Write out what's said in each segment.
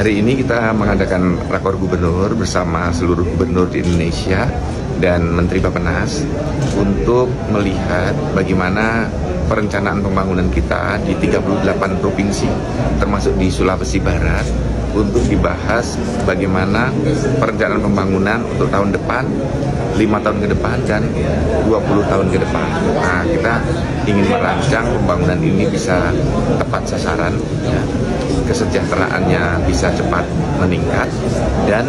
Hari ini kita mengadakan rakor gubernur bersama seluruh gubernur di Indonesia dan Menteri Bapenas untuk melihat bagaimana perencanaan pembangunan kita di 38 provinsi termasuk di Sulawesi Barat untuk dibahas bagaimana perencanaan pembangunan untuk tahun depan, lima tahun ke depan dan 20 tahun ke depan. Nah, kita ingin merancang pembangunan ini bisa tepat sasaran, ya, kesejahteraannya bisa cepat meningkat dan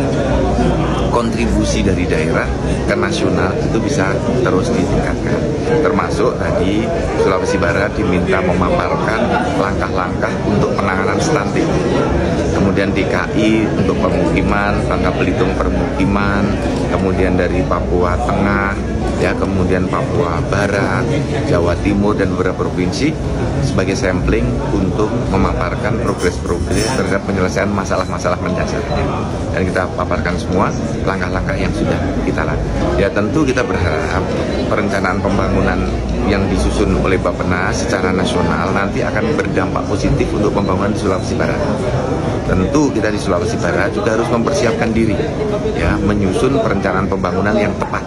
kontribusi dari daerah ke nasional itu bisa terus ditingkatkan. Termasuk tadi Sulawesi Barat diminta memaparkan langkah-langkah untuk penanganan stunting. Kemudian DKI untuk pemukiman, Bangka Belitung permukiman, kemudian dari Papua Tengah, ya kemudian Papua Barat, Jawa Timur dan beberapa provinsi sebagai sampling untuk memaparkan progres-progres terhadap penyelesaian masalah-masalah mendasar. Dan kita paparkan semua langkah-langkah yang sudah kita lakukan. Ya tentu kita berharap perencanaan pembangunan yang disusun oleh Bappenas secara nasional nanti akan berdampak positif untuk pembangunan di Sulawesi Barat. Tentu kita di Sulawesi Barat juga harus mempersiapkan diri ya menyusun perencanaan pembangunan yang tepat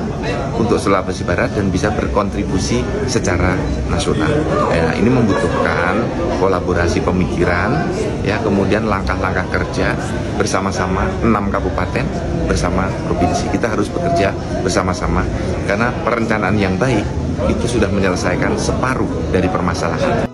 untuk Sulawesi Barat dan bisa berkontribusi secara nasional. Ya, ini membutuhkan kolaborasi pemikiran, ya kemudian langkah-langkah kerja bersama-sama enam kabupaten bersama provinsi. Kita harus bekerja bersama-sama karena perencanaan yang baik itu sudah menyelesaikan separuh dari permasalahan.